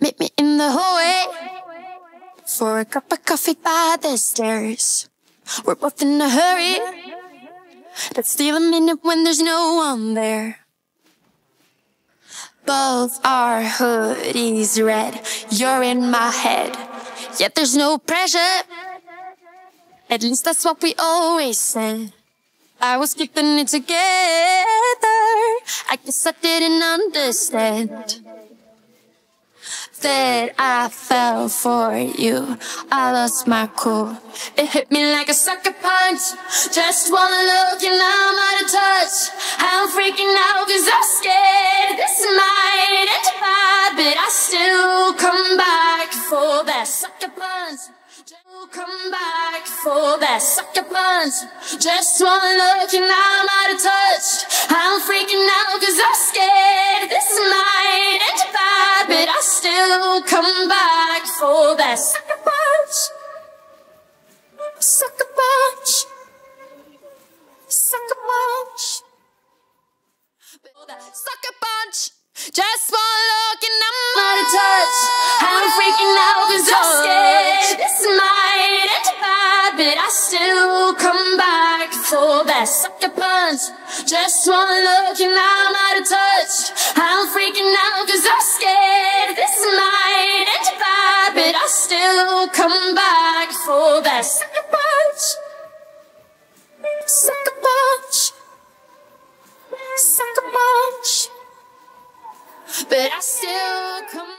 Meet me in the hallway for a cup of coffee by the stairs. We're both in a hurry. Let's steal a minute when there's no one there. Both our hoodies red. You're in my head. Yet there's no pressure. At least that's what we always said. I was keeping it together. I guess I didn't understand that I fell for you. I lost my cool. It hit me like a sucker punch. Just wanna look and I'm out of touch. I'm freaking out cause I'm scared. This might end bad, but I still come back for that sucker punch. Come back for that sucker punch. Just wanna look and I'm out of touch. I'm freaking out come back for that sucker punch. Sucker punch. Sucker punch. Sucker punch. Just wanna look and I'm out of touch. I'm freaking out cause I'm scared. This might end bad, but I still come back for that sucker punch. Just wanna look and I'm out of touch. I'm still come back for that sucker punch. Sucker punch. Sucker punch. But I still come